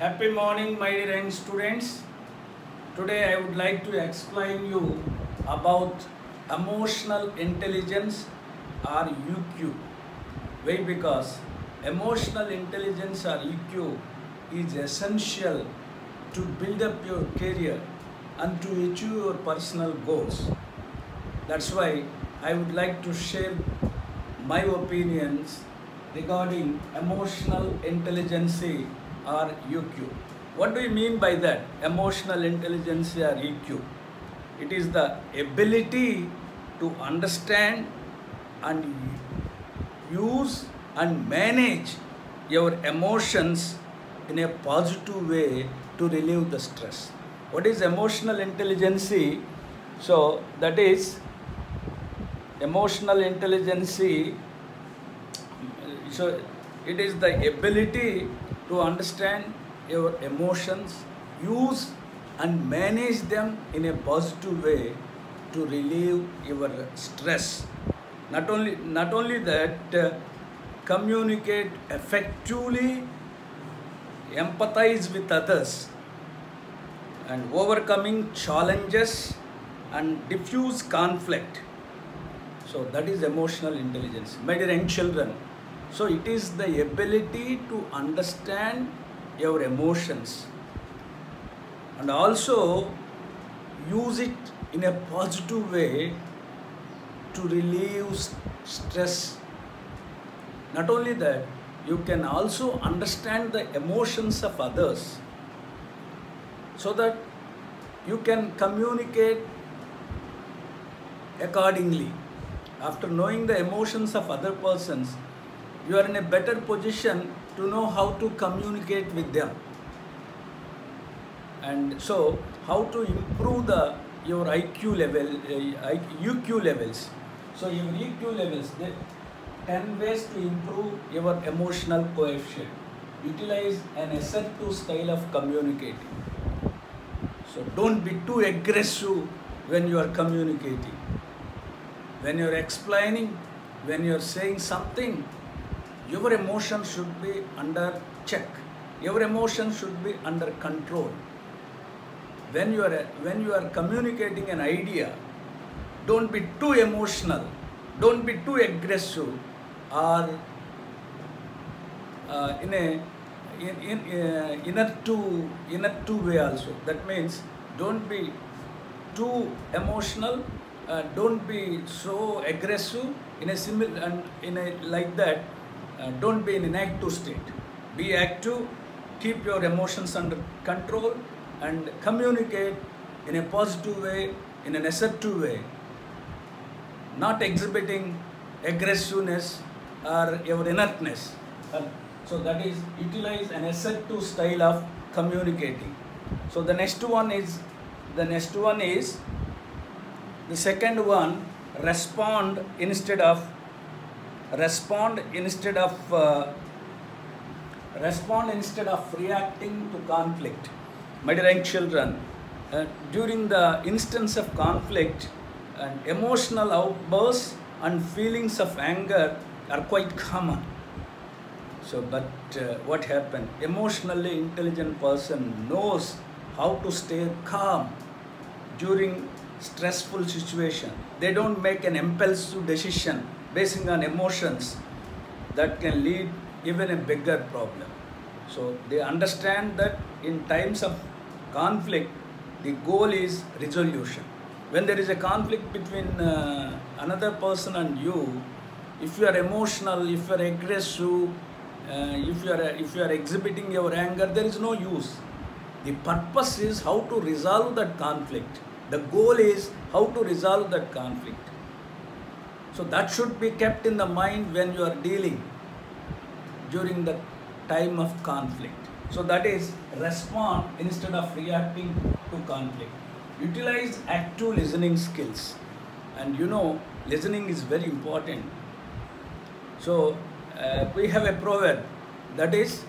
Happy morning, my dear students. Today I would like to explain you about emotional intelligence or EQ. Why? Because emotional intelligence or EQ is essential to build up your career and to achieve your personal goals. That's why I would like to share my opinions regarding emotional intelligence or EQ. What do you mean by that? Emotional intelligence or EQ? It is the ability to understand and use and manage your emotions in a positive way to relieve the stress. What is emotional intelligence? So, that is emotional intelligence so it is the ability to understand your emotions use and manage them in a positive way to relieve your stress not only not only that uh, communicate effectively empathize with others and overcoming challenges and diffuse conflict so that is emotional intelligence. My dear young children, so it is the ability to understand your emotions and also use it in a positive way to relieve stress. Not only that, you can also understand the emotions of others so that you can communicate accordingly after knowing the emotions of other persons you are in a better position to know how to communicate with them. And so how to improve the your iq level uh, levels. So your eq levels the 10 ways to improve your emotional coefficient. Utilize an assertive style of communicating. So don't be too aggressive when you are communicating. When you're explaining, when you're saying something, your emotion should be under check. Your emotion should be under control. When you are when you are communicating an idea, don't be too emotional, don't be too aggressive, or uh, in a in, in uh, inner two inner two way also. That means don't be too emotional uh, don't be so aggressive in a similar and in a like that uh, don't be in an active state. Be active keep your emotions under control and communicate in a positive way in an assertive way. Not exhibiting aggressiveness or your inertness. Uh, so that is utilize an assertive style of communicating. So the next one is the next one is the second one respond instead of respond instead of uh, respond instead of reacting to conflict. My dear children uh, during the instance of conflict and emotional outbursts and feelings of anger are quite common. So but uh, what happened? Emotionally intelligent person knows how to stay calm during stressful situation. They don't make an impulsive decision basing on emotions that can lead even a bigger problem. So they understand that in times of conflict the goal is resolution. When there is a conflict between uh, another person and you if you are emotional if you are aggressive uh, if you are if you are exhibiting your anger there is no use. The purpose is how to resolve that conflict. The goal is how to resolve that conflict so that should be kept in the mind when you are dealing during the time of conflict. So that is respond instead of reacting to conflict. Utilize active listening skills. And you know listening is very important. So uh, we have a proverb that is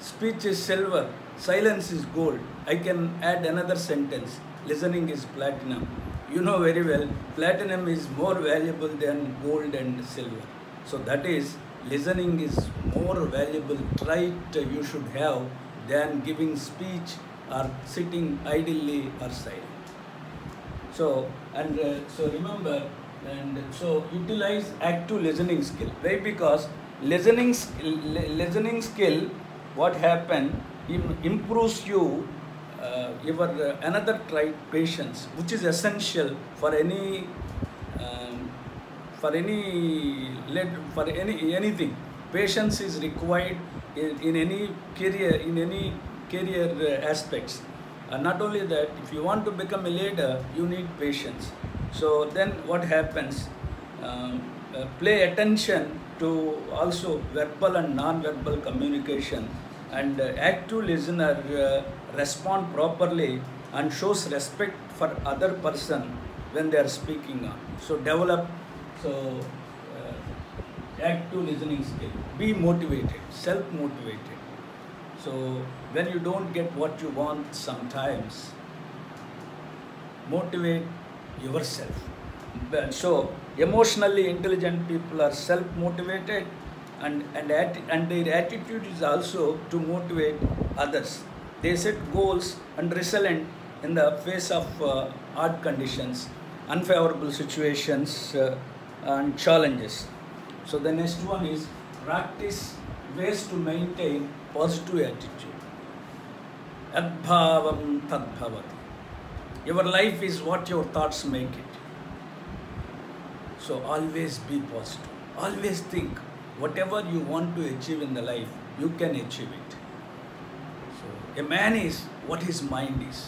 speech is silver silence is gold. I can add another sentence listening is platinum you know very well platinum is more valuable than gold and silver so that is listening is more valuable trait you should have than giving speech or sitting idly or silent. So, and uh, so remember, and so utilize active listening skill. Why? Because listening, listening skill, what happen, improves you, uh, your uh, another trait, patience, which is essential for any, um, for any, for any anything. Patience is required in, in any career, in any career uh, aspects. And not only that, if you want to become a leader, you need patience. So then what happens? Um, uh, play attention to also verbal and non-verbal communication and uh, active listener uh, respond properly and shows respect for other person when they are speaking on. So develop so uh, active listening skill. Be motivated, self-motivated. So when you don't get what you want sometimes, motivate yourself. So emotionally intelligent people are self-motivated and, and, atti- and their attitude is also to motivate others. They set goals and resilient in the face of uh, hard conditions, unfavorable situations uh, and challenges. So the next one is practice ways to maintain positive attitude. Yadbhavam tadbhavati. Your life is what your thoughts make it. So always be positive. Always think whatever you want to achieve in the life, you can achieve it. So a man is what his mind is.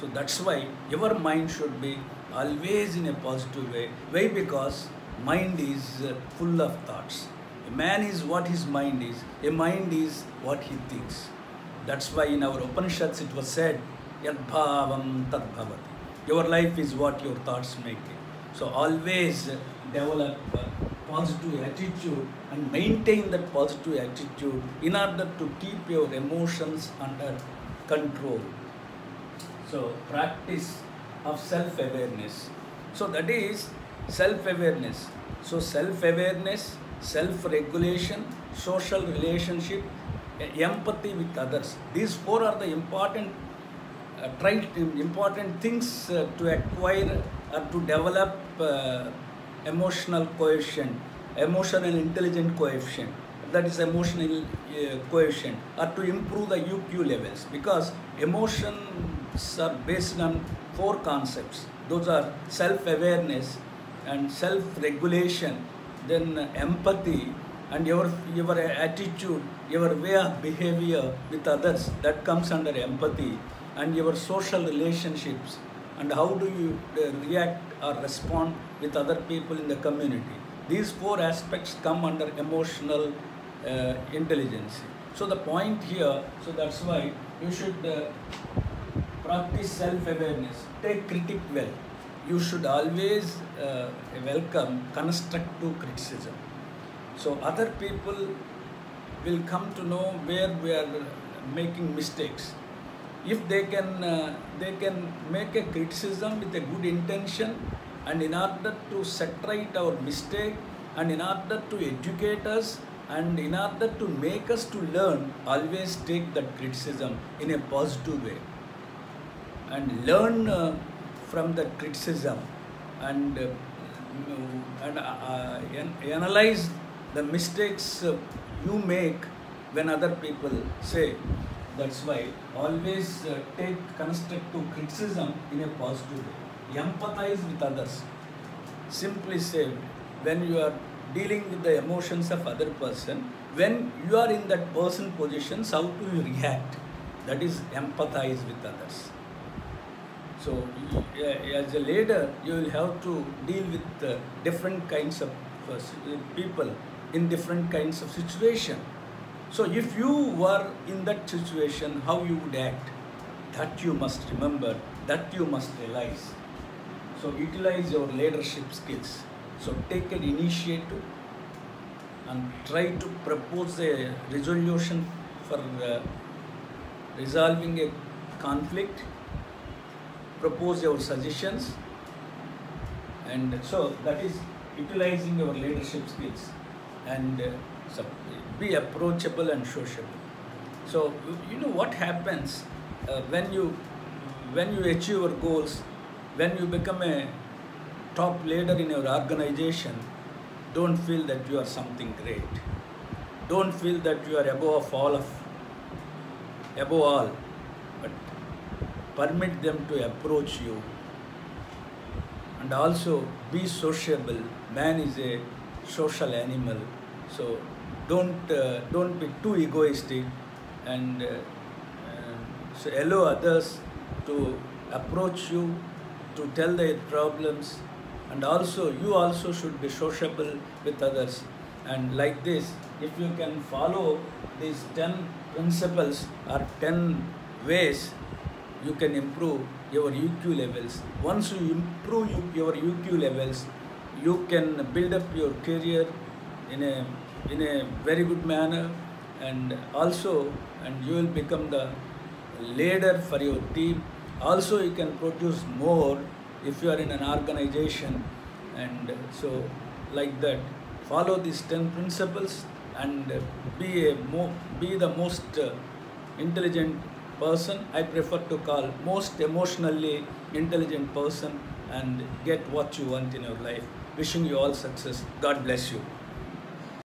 So that's why your mind should be always in a positive way. Why? Because mind is uh, full of thoughts. A man is what his mind is. A mind is what he thinks. That's why in our Upanishads it was said, Yadbhavam tadbhavati. Your life is what your thoughts make it. So always uh, develop a positive attitude and maintain that positive attitude in order to keep your emotions under control. So practice of self-awareness. So that is self-awareness. So self-awareness, self-regulation, social relationship, empathy with others. These four are the important uh, important things uh, to acquire or to develop uh, emotional coefficient, emotional intelligent coefficient. That is emotional uh, coefficient, or to improve the EQ levels because emotions are based on four concepts. Those are self-awareness and self-regulation, then empathy, and your your attitude, your way of behavior with others. That comes under empathy and your social relationships and how do you uh, react or respond with other people in the community. These four aspects come under emotional uh, intelligence. So the point here so that's why you should uh, practice self-awareness. Take critic well. You should always uh, welcome constructive criticism. So other people will come to know where we are making mistakes if they can uh, they can make a criticism with a good intention and in order to set right our mistake and in order to educate us and in order to make us to learn always take that criticism in a positive way. And learn uh, from that criticism and uh, and uh, an- analyze the mistakes uh, you make when other people say that's why always uh, take constructive criticism in a positive way. Empathize with others. Simply say when you are dealing with the emotions of other person when you are in that person positions how do you react? That is empathize with others. So as a leader you will have to deal with uh, different kinds of uh, people in different kinds of situation so if you were in that situation how you would act that you must remember that you must realize so utilize your leadership skills. So take an initiative and try to propose a resolution for uh, resolving a conflict. Propose your suggestions, and so that is utilizing your leadership skills and uh, so be approachable and sociable. So you know what happens uh, when you when you achieve your goals, when you become a top leader in your organization, don't feel that you are something great. Don't feel that you are above all of above all, but permit them to approach you and also be sociable. Man is a social animal, so don't uh, don't be too egoistic and uh, uh, so allow others to approach you to tell their problems and also you also should be sociable with others and like this if you can follow these 10 principles or 10 ways you can improve your EQ levels. Once you improve your EQ levels, you can build up your career in a in a very good manner, and also and you will become the leader for your team. Also, you can produce more if you are in an organization, and so like that. Follow these ten principles and be a mo- be the most uh, intelligent person I prefer to call most emotionally intelligent person and get what you want in your life. Wishing you all success. God bless you.